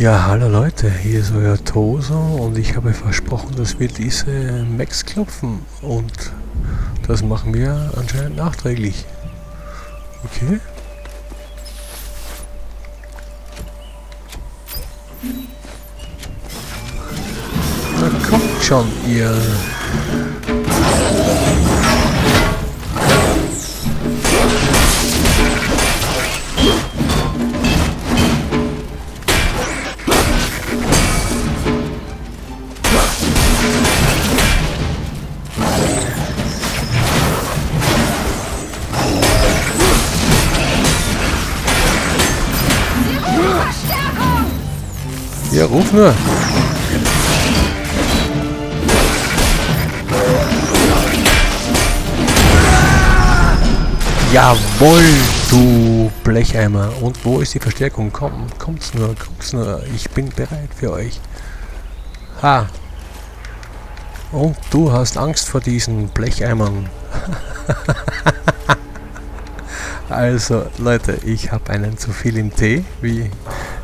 Ja, hallo Leute, hier ist euer Toso und ich habe versprochen, dass wir diese Max klopfen und das machen wir anscheinend nachträglich. Okay. Na kommt schon, ihr Ja, ruf nur. Jawohl, du Blecheimer. Und wo ist die Verstärkung? Komm, kommt's nur, kommt's nur. Ich bin bereit für euch. Ha. Und du hast Angst vor diesen Blecheimern. also, Leute, ich habe einen zu viel im Tee, wie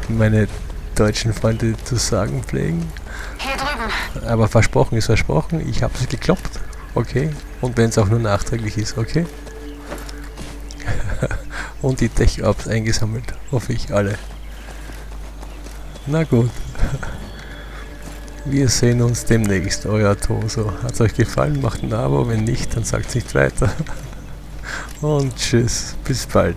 meine deutschen Freunde zu sagen pflegen. Hier drüben. Aber versprochen ist versprochen. Ich habe es gekloppt. Okay. Und wenn es auch nur nachträglich ist, okay. Und die Tech-Ups eingesammelt. Hoffe ich alle. Na gut. Wir sehen uns demnächst, euer Toso. Hat es euch gefallen? Macht ein Abo. Wenn nicht, dann sagt es nicht weiter. Und tschüss. Bis bald.